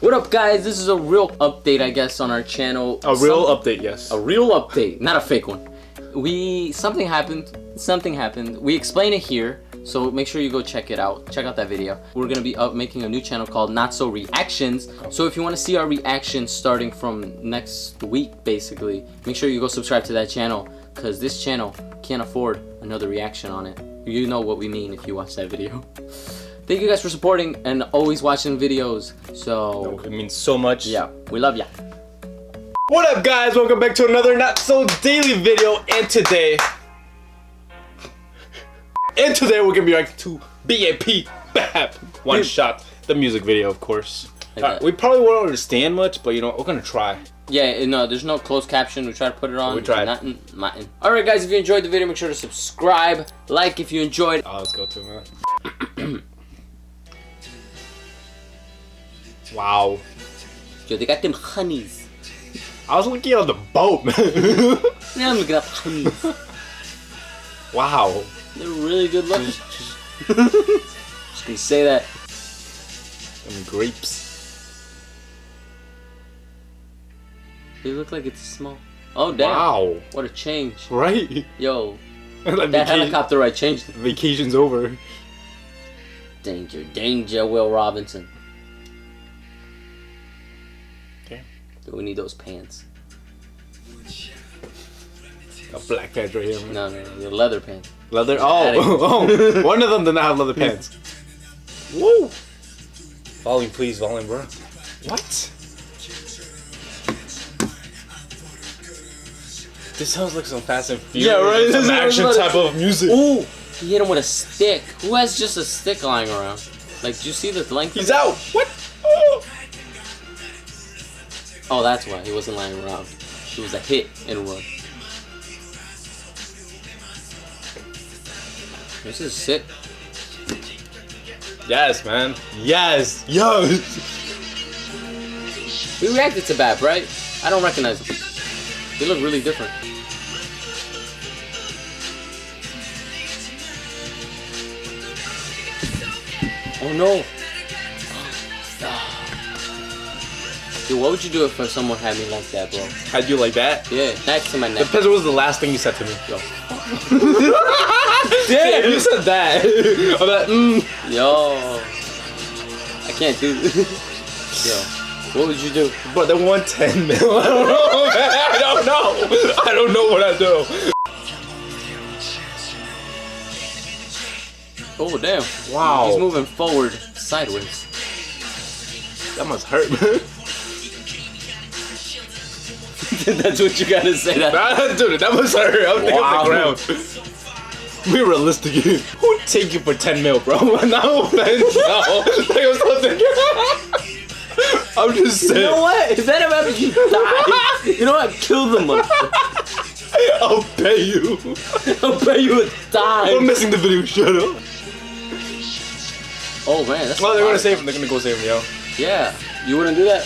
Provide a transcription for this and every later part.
What up, guys? This is a real update, I guess, on our channel. A real Some- update, yes. a real update, not a fake one. We something happened. Something happened. We explain it here, so make sure you go check it out. Check out that video. We're gonna be up making a new channel called Not So Reactions. So if you want to see our reactions starting from next week, basically, make sure you go subscribe to that channel, cause this channel can't afford another reaction on it. You know what we mean if you watch that video. Thank you guys for supporting and always watching videos. So It means so much. yeah, we love ya. What up, guys? Welcome back to another Not So Daily video. And today, and today we're gonna be reacting to BAP BAP One Shot, the music video, of course. Like Uh, we probably won't understand much, but you know, we're gonna try. Yeah, no, there's no closed caption. We try to put it on. We tried. Nothing, nothing. All right, guys, if you enjoyed the video, make sure to subscribe, like if you enjoyed. Oh, let's go to man. Wow. Yo, they got them honeys. I was looking on the boat, man. Yeah, I'm looking up honeys. wow. They're really good looking. Just gonna say that. Them grapes. They look like it's small. Oh damn! Wow. What a change. Right. Yo, Like that helicopter ride changed. Vacation's over. Danger, danger, Will Robinson. We need those pants. A black pants right here, man. No, no, no, the leather pants. Leather? Oh, oh, one of them did not have leather pants. Woo! Volume, please, volume, bro. What? This sounds like some Fast and Furious. Yeah, right? Some action type of music. Ooh, he hit him with a stick. Who has just a stick lying around? Like, do you see the length? He's out. What? Oh. That's why he wasn't lying around. It was a hit and run. This is sick. Yes, man. Yes. Yes. We reacted to BAP, right? I don't recognize them. They look really different. Oh no! Dude, what would you do if someone had me like that, bro? How'd you like that? Yeah, next to my neck. Depends what was the last thing you said to me. Yo. Damn, you said that. I'm like, mm. Yo. I can't do this. Yo. What would you do? But they want 10 mil. I don't know, man. I don't know. I don't know what I do. Oh, damn. Wow. He's moving forward sideways. That must hurt, man. That's what you gotta say. That. Nah, Dude, that must hurt. I'm thinking Wow. on the ground. Be realistic. Who'd take you for 10 mil, bro? no offense. No. Like, I'm I'm just saying. You know what? If that ever happens, you die. you know what? Kill the. I'll pay you. I'll pay you a I'm dime. missing the video. Shut up. Oh man, that's. Oh, they're gonna save him. They're gonna go save him, yo. Yeah. You wouldn't do that?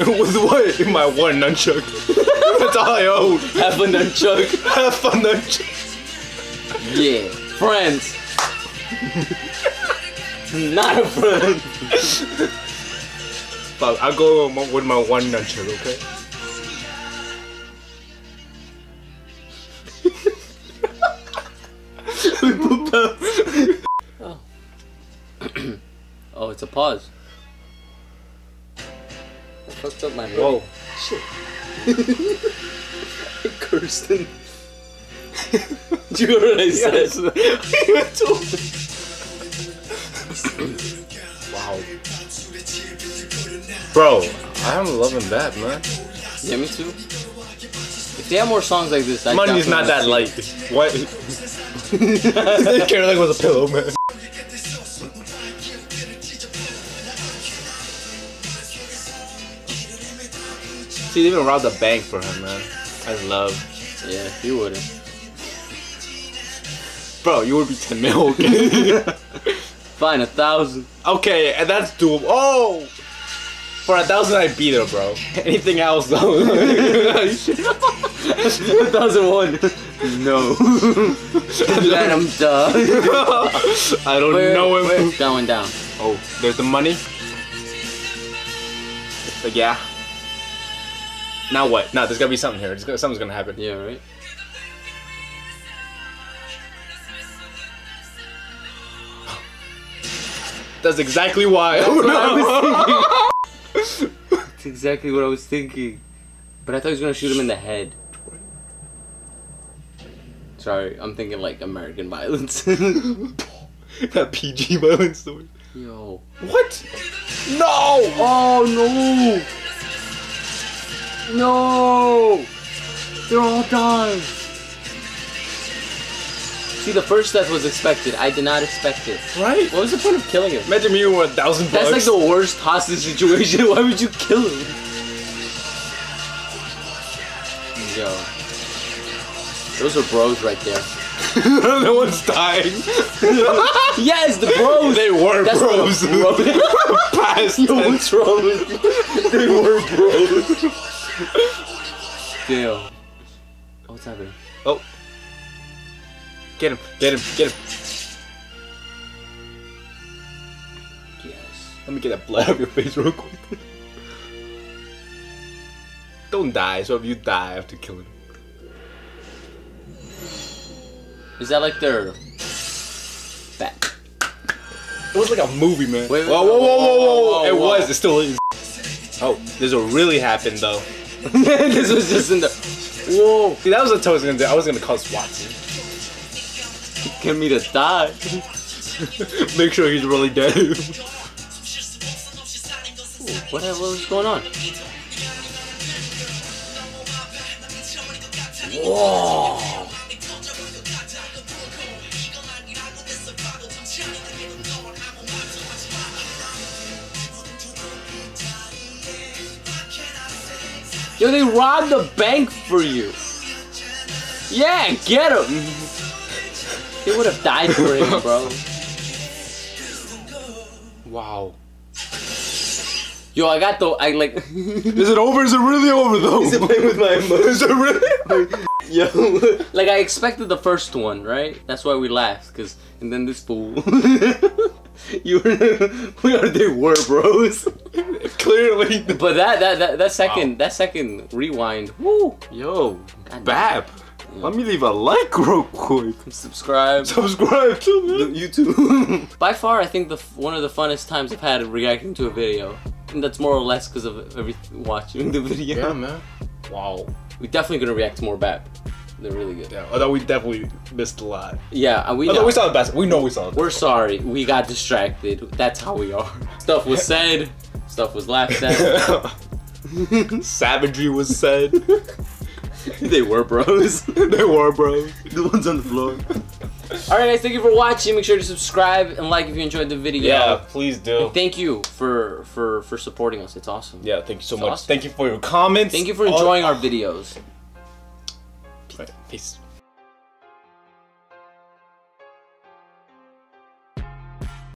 With what? In My one nunchuck. I own. Have a nunchuck. Have fun nunchuck. Yeah. Friends. Not a friend. But I'll go with my- with my one nunchuck, okay? Oh. oh, it's a pause. I fucked up my Whoa. Shit. I cursed him. Did you hear what I said? wow. Bro, I'm loving that, man. Yeah, me too. If they have more songs like this, I Money's not that light. What? Caroline was a pillow, man. See, they even robbed a bank for him, man. I love. Yeah, you wouldn't. Bro, you would be 10 mil, okay? Fine, a thousand. okay, and that's doable. Oh! For a thousand, I'd be there, bro. Anything else, though? a thousand one. No. that I'm done. I don't Wait, know him. wait. Going down. Oh, there's the money. Like, yeah. Now what? Now there's gotta be something here. Gotta, something's gonna happen. Yeah, right. That's exactly why. what I That's exactly what I was thinking. But I thought he was gonna shoot him in the head. Sorry, I'm thinking like American violence. that PG violence story. Yo. What? No! Oh no! No! They're all dying. See, the first death was expected. I did not expect it. Right? What was the point of killing him? Imagine me with a thousand bucks. That's like the worst hostage situation. Why would you kill him? Yo. Those are bros right there. no one's dying. Yes, the bros! They were That's bros. not a bro. Past Yo, tense. what's wrong with you? They were bros. Damn. Oh, what's happening? Oh. Get him, get him, get him. Yes. Let me get that blood out of your face real quick. Don't die, so if you die after killing him. Is that like their back? It was like a movie, man. Wait, wait, whoa, whoa, whoa, whoa, whoa, whoa, It whoa. was, it still is. Oh, this will really happen though. this was just in the. Whoa! See, that was what I was gonna do. I was gonna call SWAT. Get me to die. Make sure he's really dead. What, the- what was going on? Whoa! Yo, they robbed the bank for you. Yeah, get him. he would have died for him, bro. wow. Yo, I got the I like. Is it over? Is it really over though? Is it playing with my Is it really? Yo, like I expected the first one, right? That's why we laughed, cause and then this fool. you were, we are they were bros. Clearly. But that that that, that second that second rewind, woo, yo, God Bap. Let me leave a like real quick. subscribe. Subscribe to me. YouTube. By far, I think the one of the funnest times I've had reacting to a video, and that's more or less because of every watching the video. Yeah, man. Wow. We're definitely gonna react to more BAP. They're really good. Yeah, although we definitely missed a lot. Yeah, uh, we Although know. we saw the best. We know we saw the We're sorry. We got distracted. That's how we are. Stuff was said. Stuff was laughed at. Savagery was said. they were bros. they were, bros. the ones on the floor. Alright guys, thank you for watching. Make sure to subscribe and like if you enjoyed the video. Yeah, please do. And thank you for for for supporting us. It's awesome. Yeah, thank you so It's much. awesome. Thank you for your comments. Thank you for enjoying our videos. Peace.